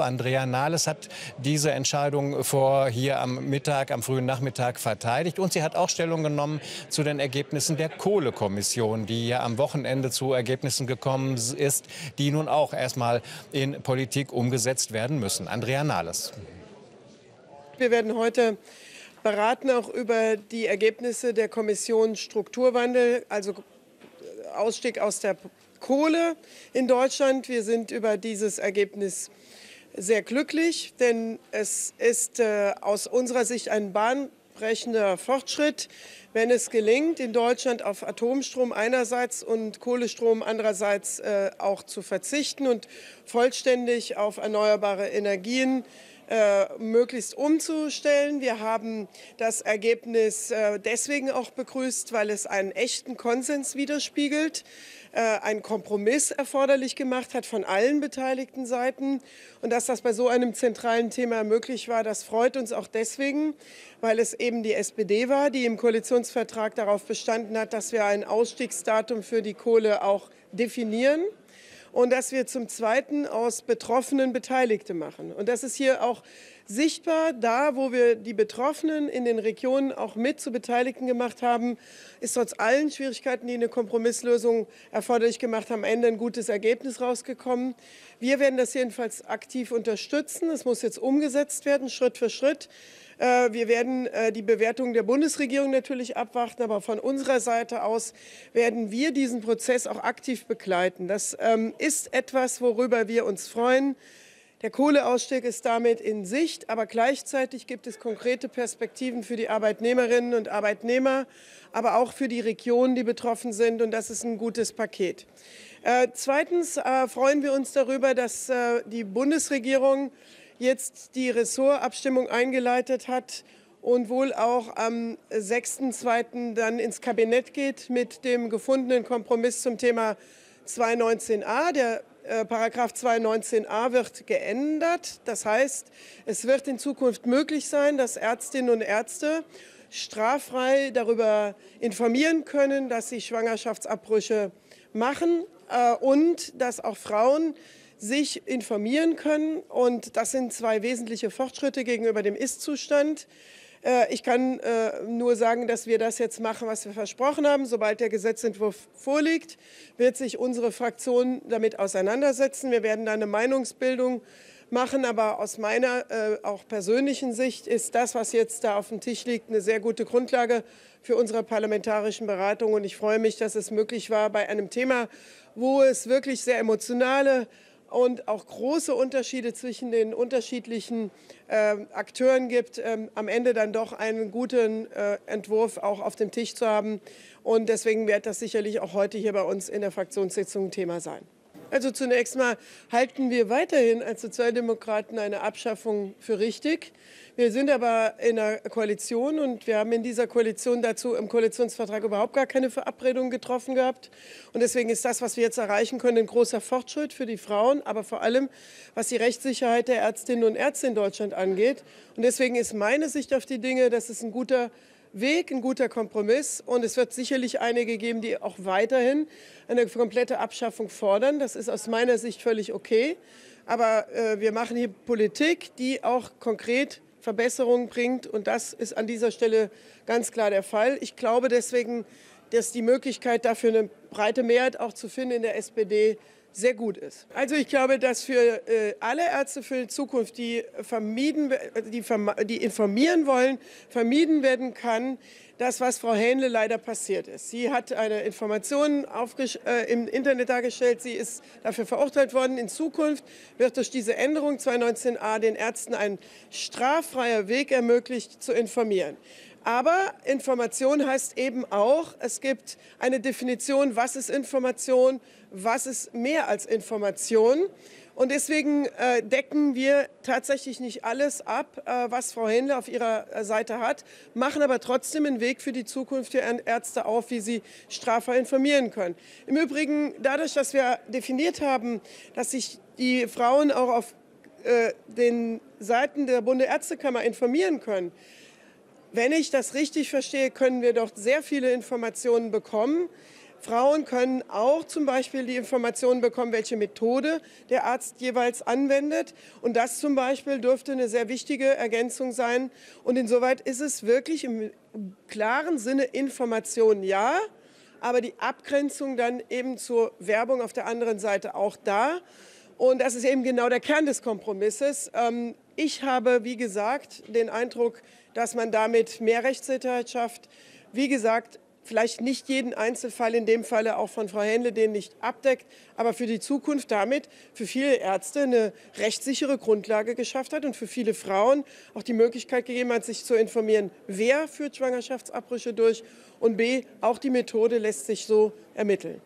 Andrea Nahles hat diese Entscheidung vor hier am Mittag, am frühen Nachmittag verteidigt. Und sie hat auch Stellung genommen zu den Ergebnissen der Kohlekommission, die ja am Wochenende zu Ergebnissen gekommen ist, die nun auch erstmal in Politik umgesetzt werden müssen. Andrea Nahles. Wir werden heute beraten auch über die Ergebnisse der Kommission Strukturwandel, also Ausstieg aus der Kohle in Deutschland. Wir sind über dieses Ergebnis sehr glücklich, denn es ist äh, aus unserer Sicht ein bahnbrechender Fortschritt, wenn es gelingt, in Deutschland auf Atomstrom einerseits und Kohlestrom andererseits äh, auch zu verzichten und vollständig auf erneuerbare Energien äh, möglichst umzustellen. Wir haben das Ergebnis äh, deswegen auch begrüßt, weil es einen echten Konsens widerspiegelt. Äh, einen Kompromiss erforderlich gemacht hat von allen beteiligten Seiten. Und dass das bei so einem zentralen Thema möglich war, das freut uns auch deswegen, weil es eben die SPD war, die im Koalitionsvertrag darauf bestanden hat, dass wir ein Ausstiegsdatum für die Kohle auch definieren und dass wir zum Zweiten aus Betroffenen Beteiligte machen. Und das ist hier auch sichtbar. Da, wo wir die Betroffenen in den Regionen auch mit zu Beteiligten gemacht haben, ist trotz allen Schwierigkeiten, die eine Kompromisslösung erforderlich gemacht haben, am Ende ein gutes Ergebnis rausgekommen. Wir werden das jedenfalls aktiv unterstützen. Es muss jetzt umgesetzt werden, Schritt für Schritt. Äh, wir werden äh, die Bewertung der Bundesregierung natürlich abwarten, aber von unserer Seite aus werden wir diesen Prozess auch aktiv begleiten. Das ähm, ist etwas, worüber wir uns freuen. Der Kohleausstieg ist damit in Sicht, aber gleichzeitig gibt es konkrete Perspektiven für die Arbeitnehmerinnen und Arbeitnehmer, aber auch für die Regionen, die betroffen sind. Und das ist ein gutes Paket. Äh, zweitens äh, freuen wir uns darüber, dass äh, die Bundesregierung jetzt die Ressortabstimmung eingeleitet hat und wohl auch am 6.2. dann ins Kabinett geht mit dem gefundenen Kompromiss zum Thema 219a. Der äh, Paragraph 219a wird geändert. Das heißt, es wird in Zukunft möglich sein, dass Ärztinnen und Ärzte straffrei darüber informieren können, dass sie Schwangerschaftsabbrüche machen äh, und dass auch Frauen sich informieren können. Und das sind zwei wesentliche Fortschritte gegenüber dem Ist-Zustand. Äh, ich kann äh, nur sagen, dass wir das jetzt machen, was wir versprochen haben. Sobald der Gesetzentwurf vorliegt, wird sich unsere Fraktion damit auseinandersetzen. Wir werden da eine Meinungsbildung machen. Aber aus meiner äh, auch persönlichen Sicht ist das, was jetzt da auf dem Tisch liegt, eine sehr gute Grundlage für unsere parlamentarischen Beratungen. Und ich freue mich, dass es möglich war, bei einem Thema, wo es wirklich sehr emotionale und auch große Unterschiede zwischen den unterschiedlichen äh, Akteuren gibt, ähm, am Ende dann doch einen guten äh, Entwurf auch auf dem Tisch zu haben. Und deswegen wird das sicherlich auch heute hier bei uns in der Fraktionssitzung ein Thema sein. Also zunächst mal halten wir weiterhin als Sozialdemokraten eine Abschaffung für richtig. Wir sind aber in einer Koalition und wir haben in dieser Koalition dazu im Koalitionsvertrag überhaupt gar keine Verabredung getroffen gehabt. Und deswegen ist das, was wir jetzt erreichen können, ein großer Fortschritt für die Frauen, aber vor allem, was die Rechtssicherheit der Ärztinnen und Ärzte in Deutschland angeht. Und deswegen ist meine Sicht auf die Dinge, dass es ein guter Weg, ein guter Kompromiss. Und es wird sicherlich einige geben, die auch weiterhin eine komplette Abschaffung fordern. Das ist aus meiner Sicht völlig okay. Aber äh, wir machen hier Politik, die auch konkret Verbesserungen bringt. Und das ist an dieser Stelle ganz klar der Fall. Ich glaube deswegen, dass die Möglichkeit dafür eine breite Mehrheit auch zu finden in der SPD sehr gut ist. Also ich glaube, dass für äh, alle Ärzte für die Zukunft, die, vermieden, die, die informieren wollen, vermieden werden kann, das, was Frau Hähnle leider passiert ist. Sie hat eine Information äh, im Internet dargestellt, sie ist dafür verurteilt worden. In Zukunft wird durch diese Änderung 219a den Ärzten ein straffreier Weg ermöglicht, zu informieren. Aber Information heißt eben auch, es gibt eine Definition, was ist Information, was ist mehr als Information. Und deswegen äh, decken wir tatsächlich nicht alles ab, äh, was Frau Händler auf ihrer äh, Seite hat, machen aber trotzdem einen Weg für die Zukunft für Ärzte auf, wie sie straffer informieren können. Im Übrigen, dadurch, dass wir definiert haben, dass sich die Frauen auch auf äh, den Seiten der Bundesärztekammer informieren können, wenn ich das richtig verstehe, können wir doch sehr viele Informationen bekommen Frauen können auch zum Beispiel die Informationen bekommen, welche Methode der Arzt jeweils anwendet. Und das zum Beispiel dürfte eine sehr wichtige Ergänzung sein. Und insoweit ist es wirklich im klaren Sinne Information ja, aber die Abgrenzung dann eben zur Werbung auf der anderen Seite auch da. Und das ist eben genau der Kern des Kompromisses. Ähm, ich habe, wie gesagt, den Eindruck, dass man damit mehr Rechtssicherheit schafft. Wie gesagt, vielleicht nicht jeden Einzelfall, in dem Falle auch von Frau Händle, den nicht abdeckt, aber für die Zukunft damit für viele Ärzte eine rechtssichere Grundlage geschafft hat und für viele Frauen auch die Möglichkeit gegeben hat, sich zu informieren, wer führt Schwangerschaftsabbrüche durch und b, auch die Methode lässt sich so ermitteln.